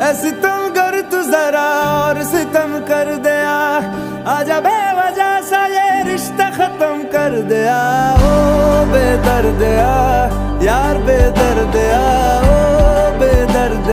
सितम कर तू जरा और सितम कर दिया। आजा बेवजह सा ये रिश्ता खत्म कर दिया। ओ बेदर दिया।